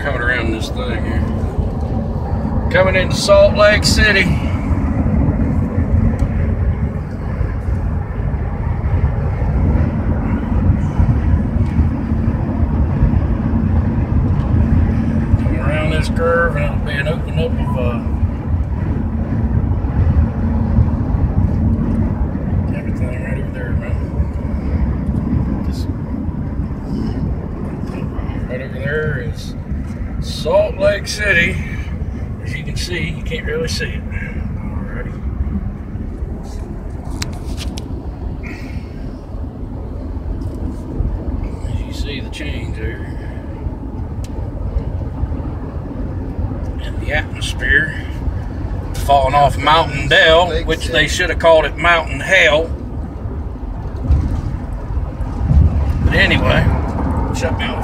coming around this thing here. Coming into Salt Lake City. City. As you can see, you can't really see it. Alrighty. As you see the change there. And the atmosphere falling off Mountain Dell, which they should have called it Mountain Hell. But anyway, shut me off.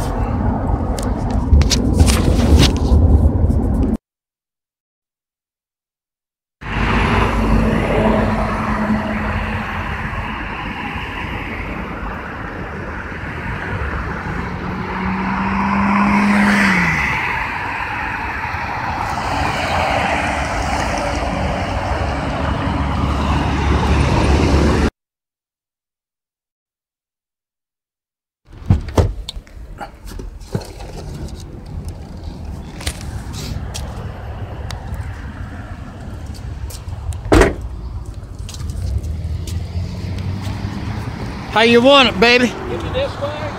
How you want it, baby? Give me this way.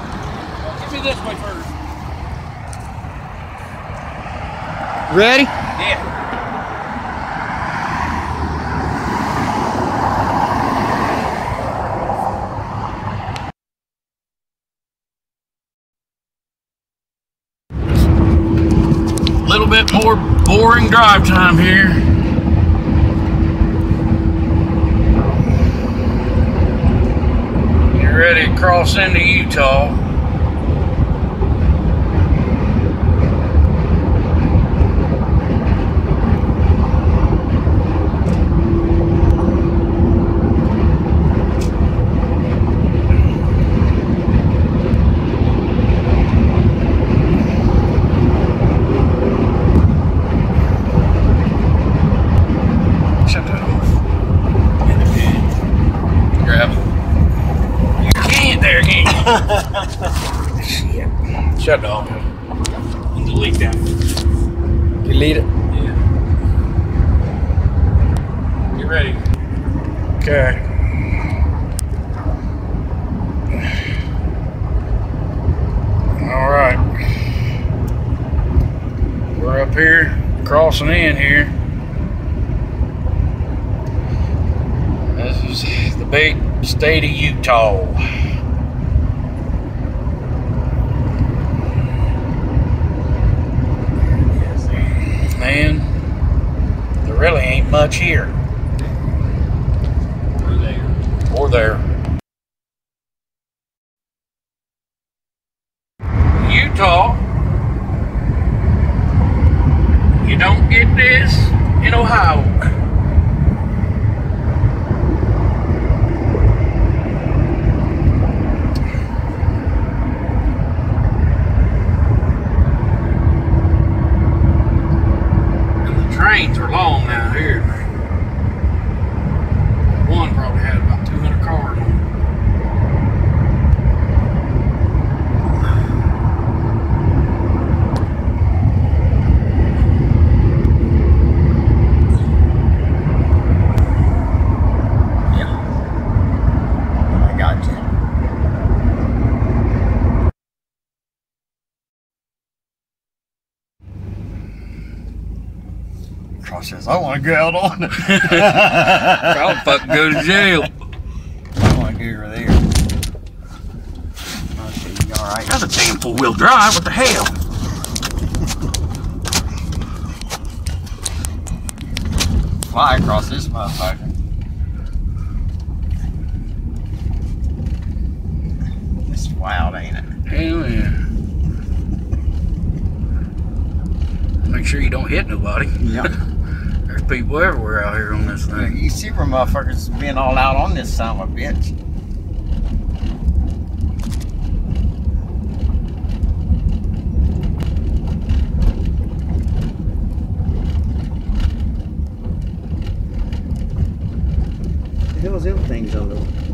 Give me this way first. Ready? Yeah. A little bit more boring drive time here. Ready cross into Utah. Shut that off. Grab. You can't there, can you? Shit. Shut it off. And delete that. Delete it. Yeah. Get ready. Okay. All right. We're up here, crossing in here. This is the big state of Utah. Man, there really ain't much here. Or there. Or there. Utah. You don't get this in Ohio. And the trains are long now here. One probably had about 200 cars on it. I got you. Says, I want to go out on it. I'll fucking go to jail. I want to go over there. You all right? That's a damn four wheel drive. What the hell? Fly across this motherfucker. This is wild, ain't it? Hell yeah. Make sure you don't hit nobody. Yep. people everywhere out here on this thing. You super motherfuckers being all out on this son of a bitch. The hell's everything's on the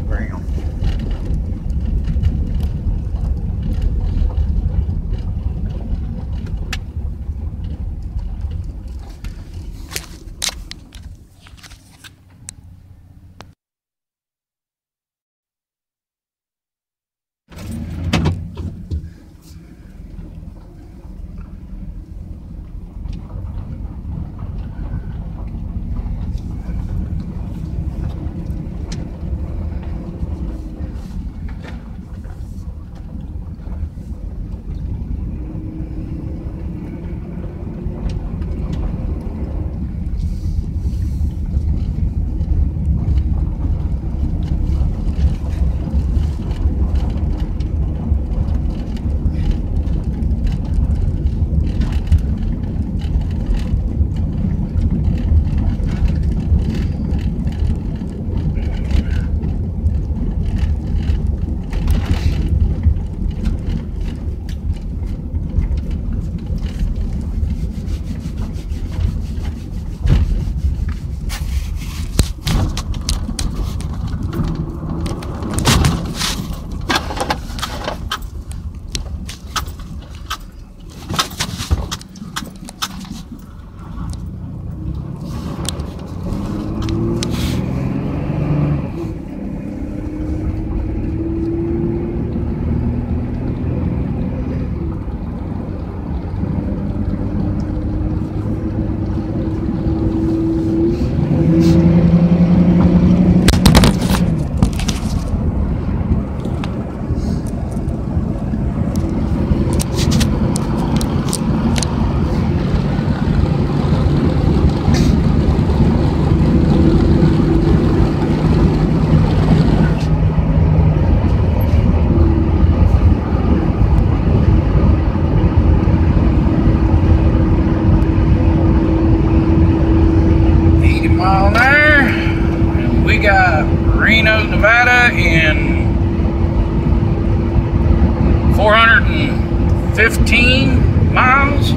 15 miles.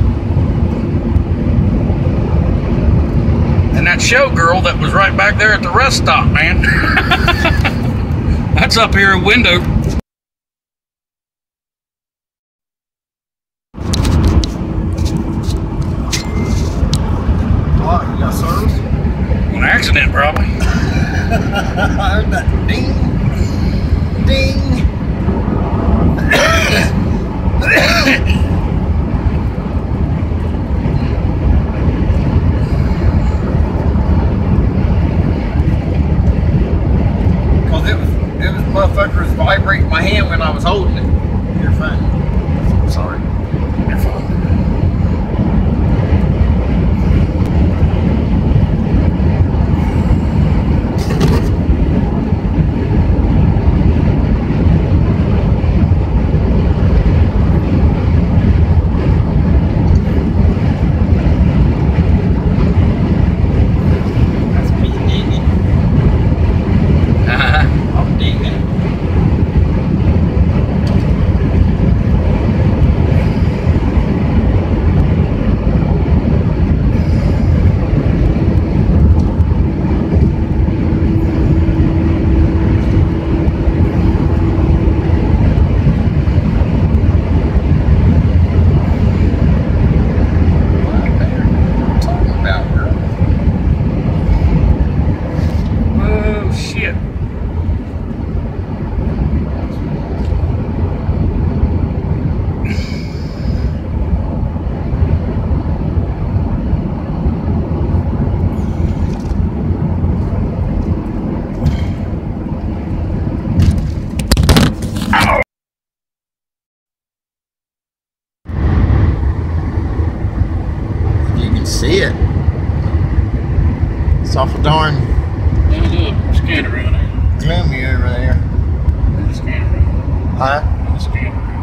And that showgirl that was right back there at the rest stop, man. That's up here in window. There's a scanner around there. gloomy over there. Scanner Huh? there. There's a scanner.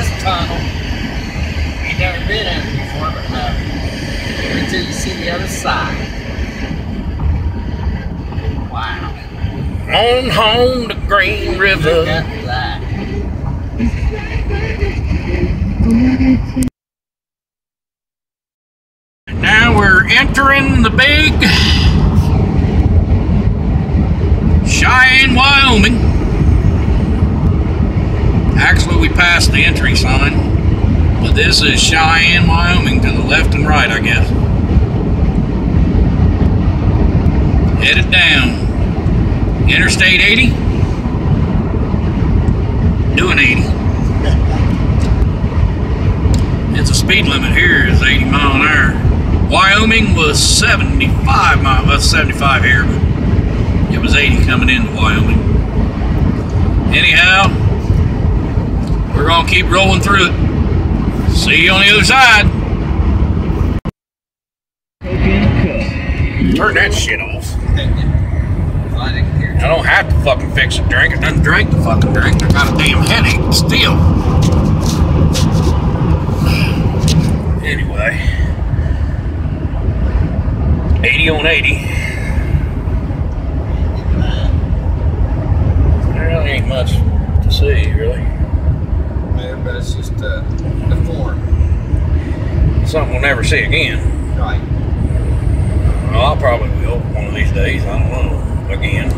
This tunnel. Ain't never been in it before, but uh, it. Wait till you see the other side. Wow. On home to Green River. Now we're entering the big Cheyenne, Wyoming. Actually, we passed the entry sign, but this is Cheyenne, Wyoming to the left and right, I guess. Headed down. Interstate 80. Doing 80. It's a speed limit here is 80 mile an hour. Wyoming was 75 mile, well, 75 here, but it was 80 coming into Wyoming. Anyhow, we're gonna keep rolling through it. See you on the other side. Turn that shit off. I don't have to fucking fix a drink. I done drank the fucking drink. I got a damn headache still. Anyway. 80 on 80. There really ain't much to see, really. But it's just uh, the form. Something we'll never see again. Right. Well, I probably will one of these days. I don't know. Again.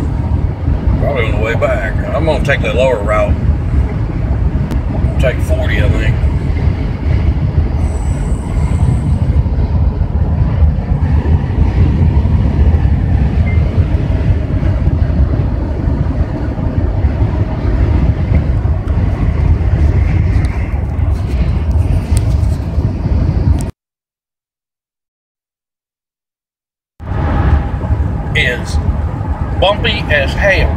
Probably on the way back. I'm gonna take the lower route. Take 40, I think. Bumpy as hell.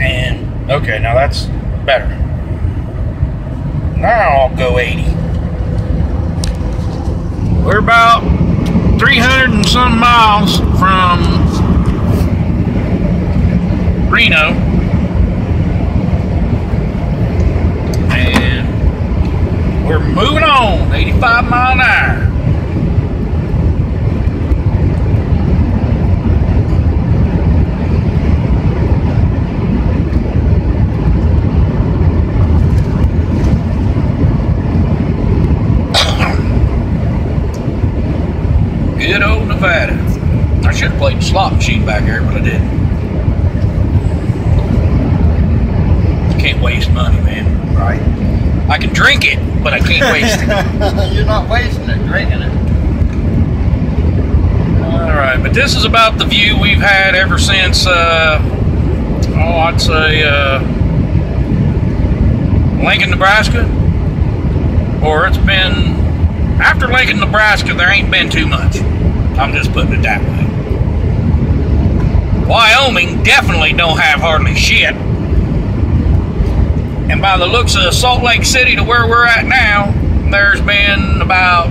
And okay, now that's better. Now I'll go 80. We're about 300 and some miles from Reno. And we're moving on, 85 mile an hour. Good old Nevada. I should have played the slot machine back there, but I didn't. Can't waste money, man. Right. I can drink it, but I can't waste it. You're not wasting it, drinking it. All right, but this is about the view we've had ever since, uh, oh, I'd say uh, Lincoln, Nebraska. Or it's been, after Lincoln, Nebraska, there ain't been too much. I'm just putting it that way. Wyoming definitely don't have hardly shit. And by the looks of Salt Lake City to where we're at now, there's been about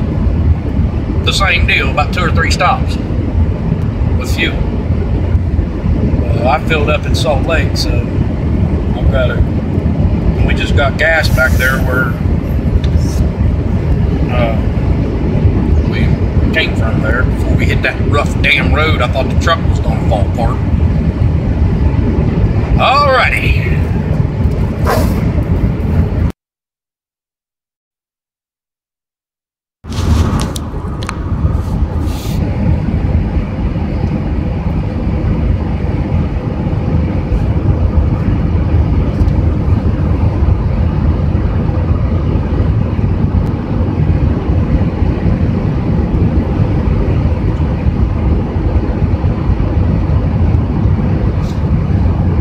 the same deal, about two or three stops with fuel. Uh, I filled up in Salt Lake, so I've got. We just got gas back there where uh, came from there. Before we hit that rough damn road, I thought the truck was going to fall apart. Alrighty.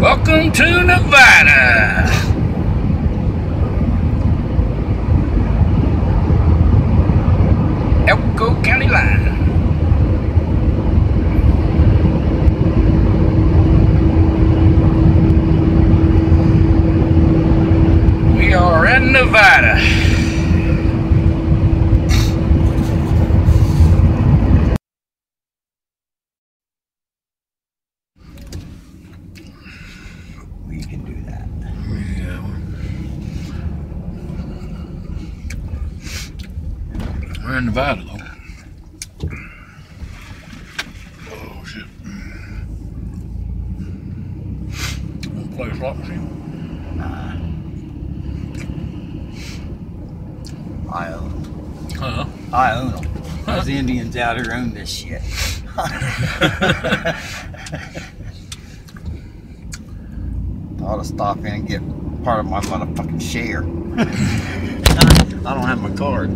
Welcome to Nevada. Elko County line. We are in Nevada. We can do that. We're in Nevada though. Oh shit. Wanna play a slot machine? I own them. Huh? I own them. Those Indians out here own this shit. I ought to stop in and get part of my motherfucking share. I don't have my card.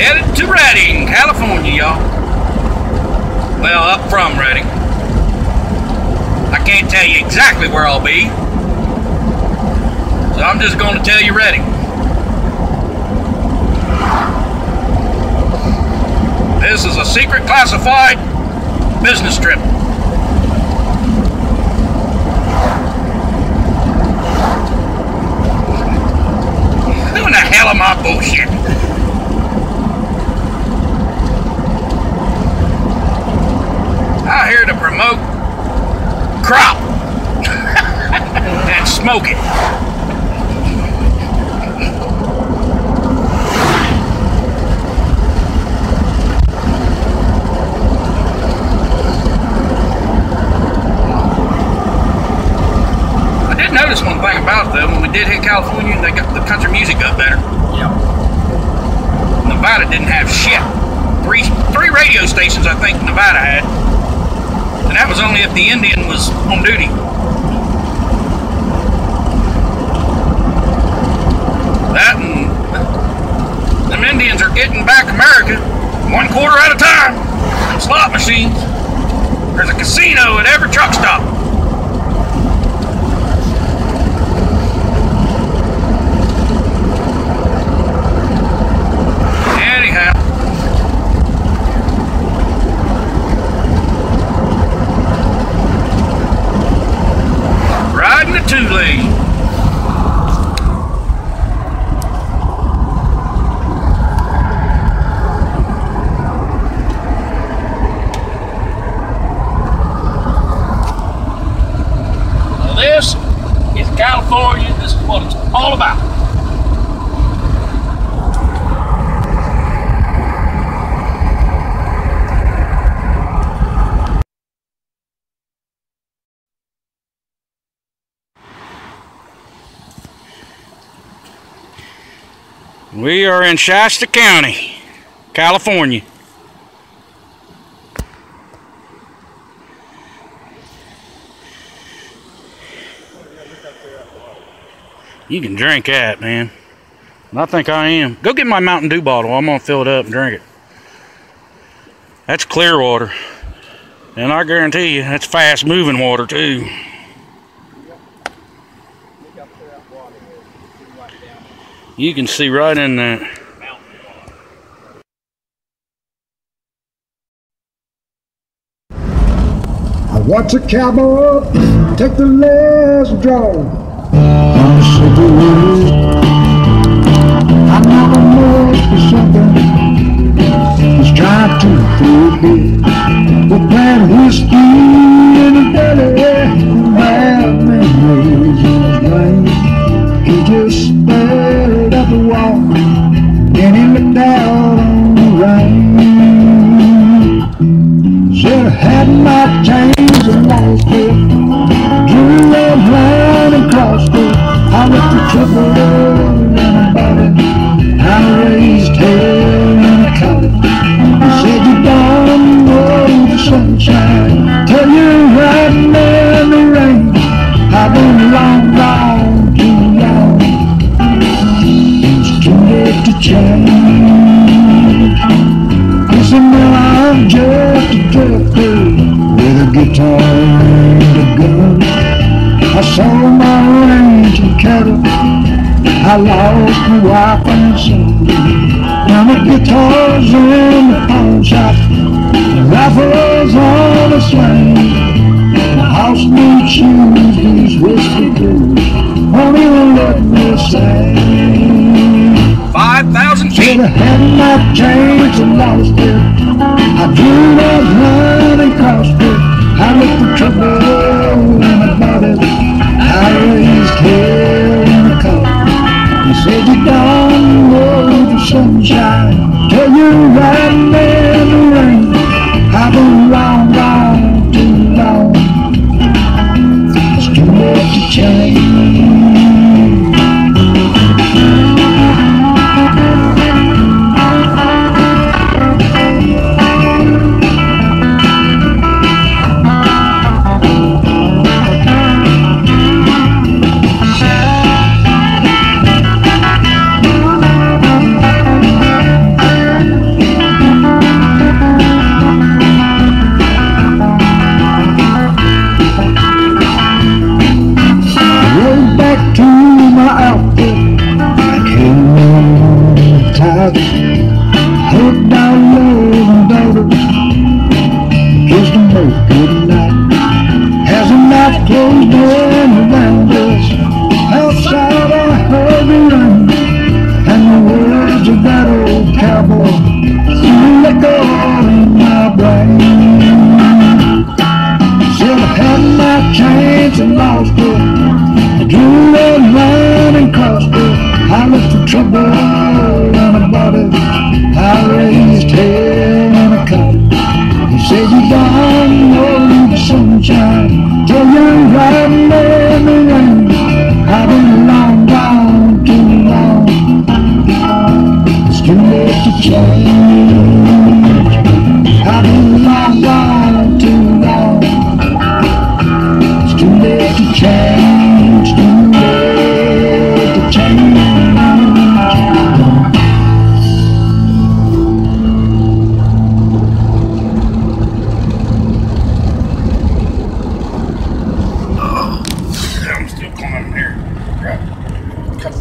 Headed to Redding, California, y'all. Well, up from Redding. I can't tell you exactly where I'll be. So I'm just going to tell you Redding. This is a secret classified business trip. Who in the hell am I bullshit? here to promote crop and smoke it. I did notice one thing about it though, when we did hit California, they got the country music got better. Yeah. Nevada didn't have shit. Three three radio stations I think Nevada had that was only if the Indian was on duty. That and them Indians are getting back America one quarter at a time. Slot machines. There's a casino at every truck stop. Anyhow. Riding the two lane. Now this is California. This is what it's all about. We are in Shasta County, California. You can drink that, man. I think I am. Go get my Mountain Dew bottle. I'm gonna fill it up and drink it. That's clear water. And I guarantee you, that's fast moving water too. You can see right in that. I watch a cowboy take the last draw on a cigarette. I never know for something he's trying to throw me. We're playing whiskey in the belly and bad memories in my chains 5,000 Should feet. have had my chains and lost it. I drew that line and crossed it. I looked for trouble in my body. I raised hell in the car. He said you don't know the sunshine till you're riding in the rain. I've been long, gone too long. It's too late to change.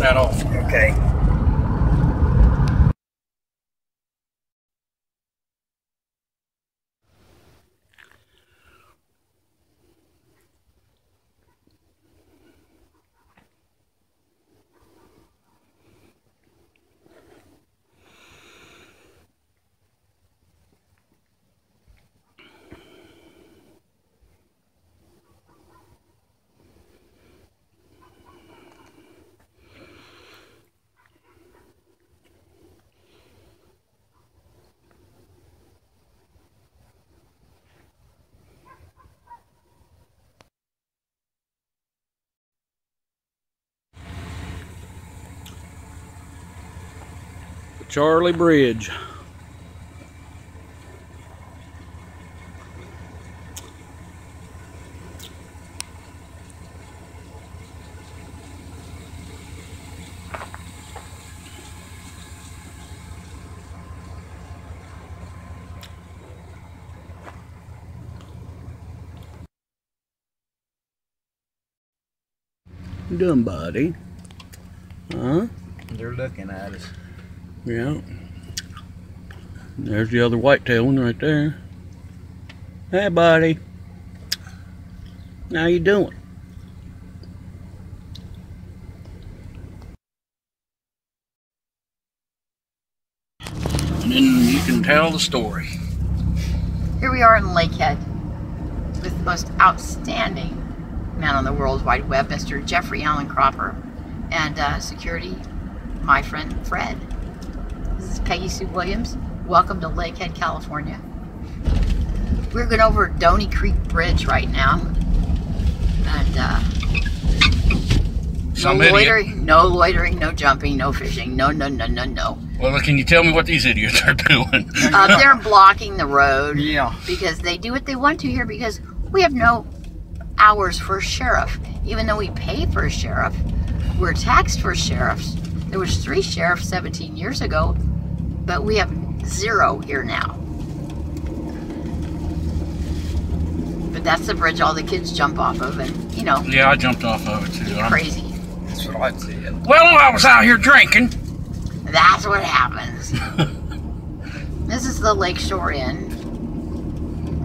That off. Okay. Charlie Bridge. You doing, buddy? Huh? They're looking at us. Yeah. There's the other whitetail one right there. Hey, buddy. How you doing? And then you can tell the story. Here we are in Lakehead with the most outstanding man on the World Wide Web, Mr. Jeffrey Allen Cropper, and uh, security, my friend Fred. This is Peggy Sue Williams. Welcome to Lakehead, California. We're going over Doney Creek Bridge right now. And uh, no idiot. loitering, no loitering, no jumping, no fishing, no, no, no, no, no. Well, can you tell me what these idiots are doing? Uh, they're blocking the road. Yeah. because they do what they want to here because we have no hours for a sheriff even though we pay for a sheriff we're taxed for sheriffs there was three sheriffs 17 years ago but we have zero here now but that's the bridge all the kids jump off of and you know yeah, I jumped off of it too. I'm- crazy That's what I'd say. Well, I was out here drinking. that's what happens this is the lakeshore inn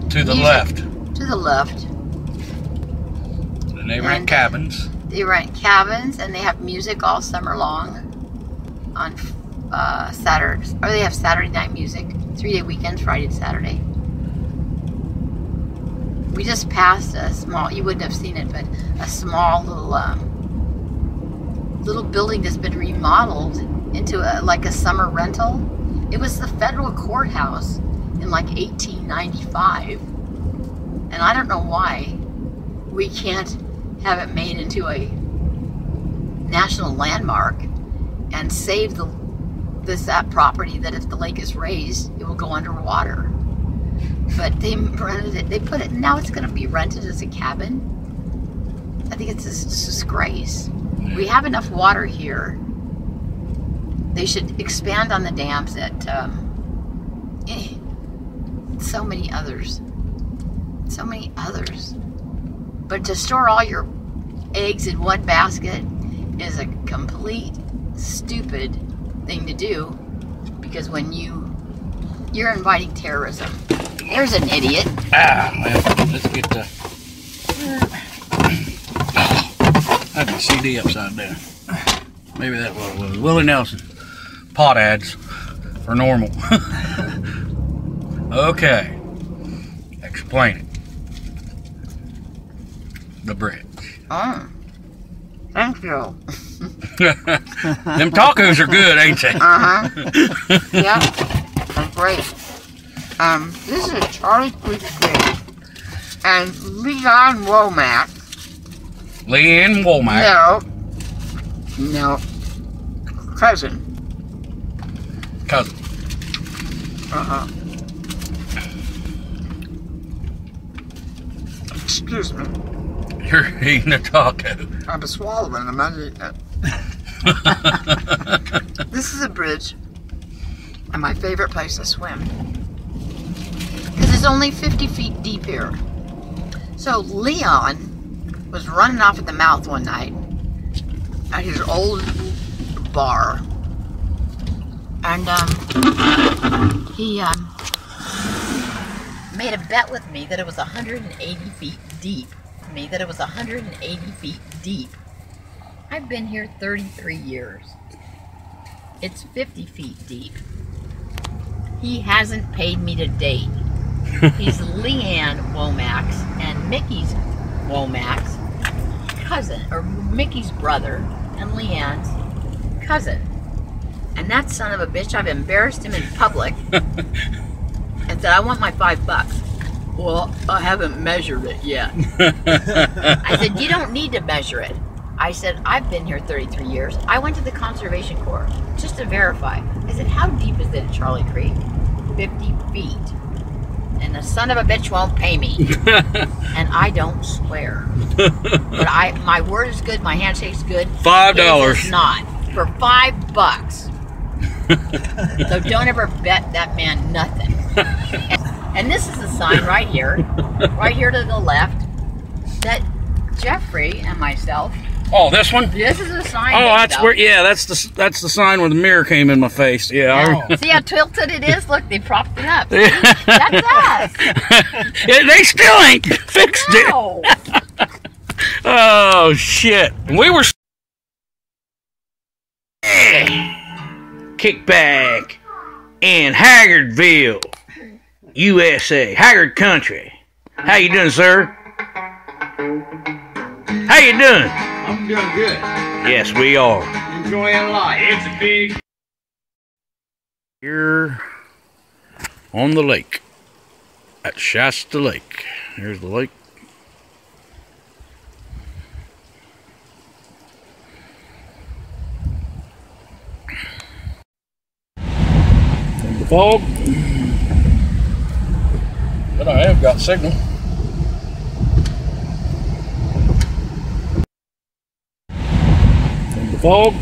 To the Music. left. to the left And they rent And- cabins. They rent cabins and they have music all summer long on uh, Saturday, or they have Saturday night music, three day weekends, Friday to Saturday. We just passed a small, you wouldn't have seen it, but a small little, um, little building that's been remodeled into a, like a summer rental. It was the federal courthouse in like 1895. And I don't know why we can't have it made into a national landmark and save the this that property that if the lake is raised it will go underwater. But they rented it they put it now it's going to be rented as a cabin. I think it's a disgrace. We have enough water here. They should expand on the dams at um, eh, so many others. So many others. But to store all your eggs in one basket is a complete stupid thing to do because when you you're inviting terrorism. There's an idiot. Ah, well, let's get the. I the CD upside down. Maybe that what it was. Willie Nelson. Pot ads for NORML. okay. Explain it. The bridge. Oh. Thank you. Them tacos are good, ain't they? Uh-huh. yeah. That's great. Um, this is Charlie Creek. And Leon Womack. Leon Womack, No. No. Cousin. cousin. Uh-huh. Excuse me. You're eating a taco. I'm swallowing them. I'm eating it. This is a bridge and my favorite place to swim. Because it's only 50 feet deep here. So Leon was running off at the mouth one night at his old bar. And um, he um, made a bet with me that it was 180 feet deep. Me that it was 180 feet deep. I've been here 33 years. It's 50 feet deep. He hasn't paid me to date. He's Leanne Womack's and Mickey's Womack's cousin, or Mickey's brother, and Leanne's cousin. And that son of a bitch, I've embarrassed him in public and said, I want my five bucks. Well, I haven't measured it yet. I said, You don't need to measure it. I said, I've been here 33 years. I went to the Conservation Corps just to verify. I said, How deep is it at Charlie Creek? 50 feet. And the son of a bitch won't pay me. and I don't swear. but I my word is good, my handshake's good. Five dollars. not. For five bucks. so don't ever bet that man nothing. and, and this is a sign right here, right here to the left, that Jeffrey and myself. Oh, this one? This is a sign. Oh, that's where. Yeah, that's the that's the sign where the mirror came in my face. Yeah. See how tilted it is? Look, they propped it up. Yeah. That's us. Yeah, they still ain't fixed it. Oh shit! We were kickback in Haggardville, USA, Haggard Country. How you doing, sir? How you doing? I'm doing good. Yes, we are. Enjoying life. It's a big. Here on the lake at Shasta Lake. Here's the lake. In the fog. But I have got signal. In the fog.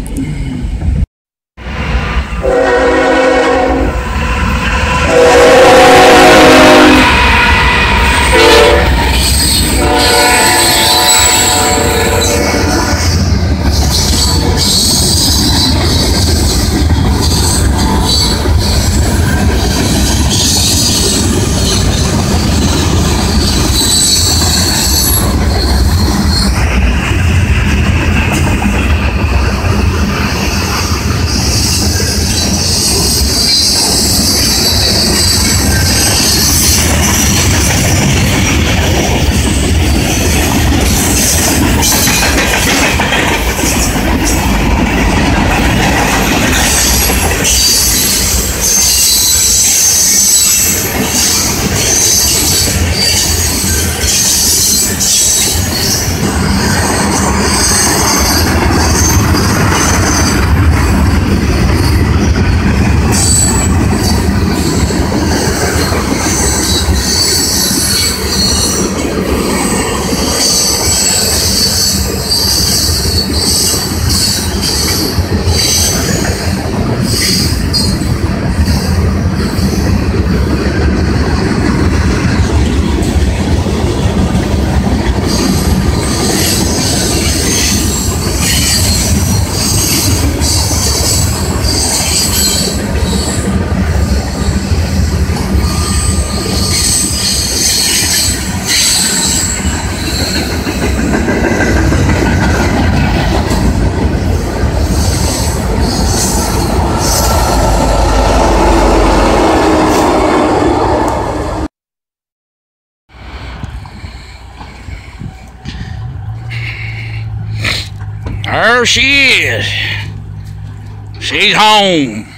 There she is. She's home.